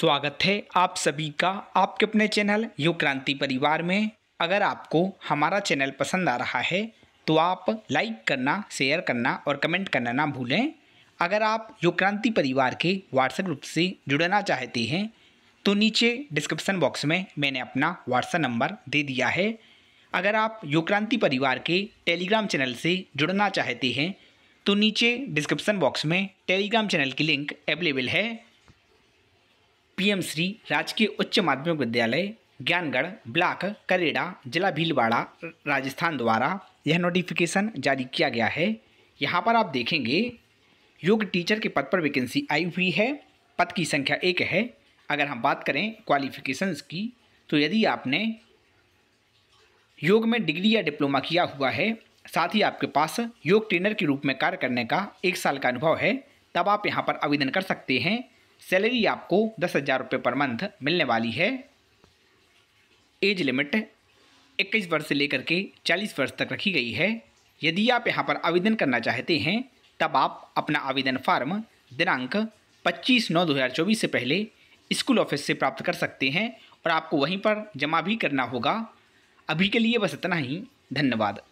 स्वागत है आप सभी का आपके अपने चैनल युग क्रांति परिवार में। अगर आपको हमारा चैनल पसंद आ रहा है तो आप लाइक करना, शेयर करना और कमेंट करना ना भूलें। अगर आप युग क्रांति परिवार के व्हाट्सएप ग्रुप से जुड़ना चाहते हैं तो नीचे डिस्क्रिप्शन बॉक्स में मैंने अपना व्हाट्सएप नंबर दे दिया है। अगर आप युग क्रांति परिवार के टेलीग्राम चैनल से जुड़ना चाहते हैं तो नीचे डिस्क्रिप्शन बॉक्स में टेलीग्राम चैनल की लिंक अवेलेबल है। पीएम श्री राजकीय उच्च माध्यमिक विद्यालय, ज्ञानगढ़, ब्लॉक, करेड़ा, जिला भीलवाड़ा, राजस्थान द्वारा यह नोटिफिकेशन जारी किया गया है। यहाँ पर आप देखेंगे, योग टीचर के पद पर वैकेंसी आई हुई है। पद की संख्या एक है। अगर हम बात करें क्वालिफिकेशंस की तो यदि आपने योग में डिग्री या डिप्लोमा किया हुआ है, साथ ही आपके पास योग ट्रेनर के रूप में कार्य करने का एक साल का अनुभव है, तब आप यहाँ पर आवेदन कर सकते हैं। सैलरी आपको दस हज़ार रुपये पर मंथ मिलने वाली है। एज लिमिट इक्कीस वर्ष से लेकर के चालीस वर्ष तक रखी गई है। यदि आप यहाँ पर आवेदन करना चाहते हैं, तब आप अपना आवेदन फार्म दिनांक 25 नौ 2024 से पहले स्कूल ऑफ़िस से प्राप्त कर सकते हैं और आपको वहीं पर जमा भी करना होगा। अभी के लिए बस इतना ही। धन्यवाद।